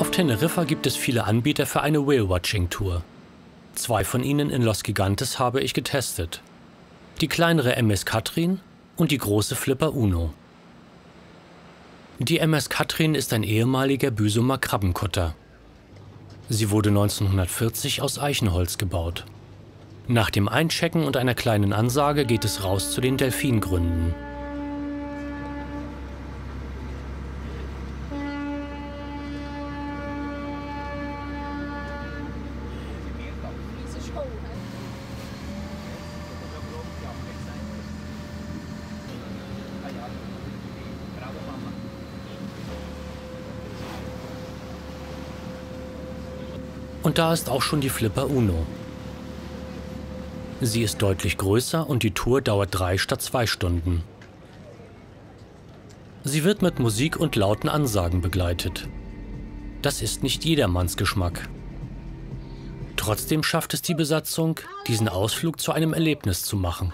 Auf Teneriffa gibt es viele Anbieter für eine Whale-Watching-Tour. Zwei von ihnen in Los Gigantes habe ich getestet. Die kleinere MS Katrin und die große Flipper Uno. Die MS Katrin ist ein ehemaliger Büsumer Krabbenkutter. Sie wurde 1940 aus Eichenholz gebaut. Nach dem Einchecken und einer kleinen Ansage geht es raus zu den Delfingründen. Und da ist auch schon die Flipper Uno. Sie ist deutlich größer und die Tour dauert drei statt zwei Stunden. Sie wird mit Musik und lauten Ansagen begleitet. Das ist nicht jedermanns Geschmack. Trotzdem schafft es die Besatzung, diesen Ausflug zu einem Erlebnis zu machen.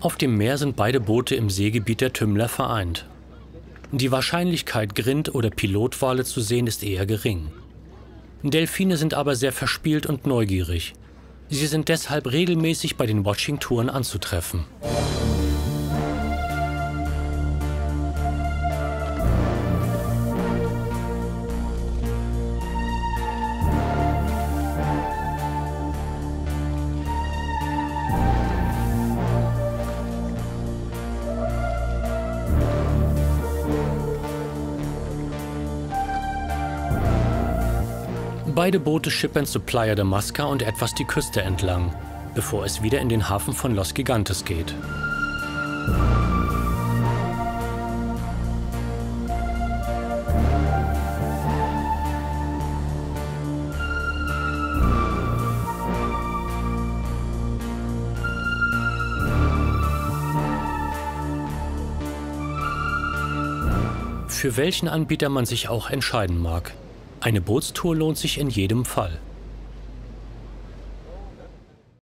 Auf dem Meer sind beide Boote im Seegebiet der Tümmler vereint. Die Wahrscheinlichkeit, Grind oder Pilotwale zu sehen, ist eher gering. Delfine sind aber sehr verspielt und neugierig. Sie sind deshalb regelmäßig bei den Watching-Touren anzutreffen. Beide Boote schippern zu Playa de Masca und etwas die Küste entlang, bevor es wieder in den Hafen von Los Gigantes geht. Für welchen Anbieter man sich auch entscheiden mag. Eine Bootstour lohnt sich in jedem Fall.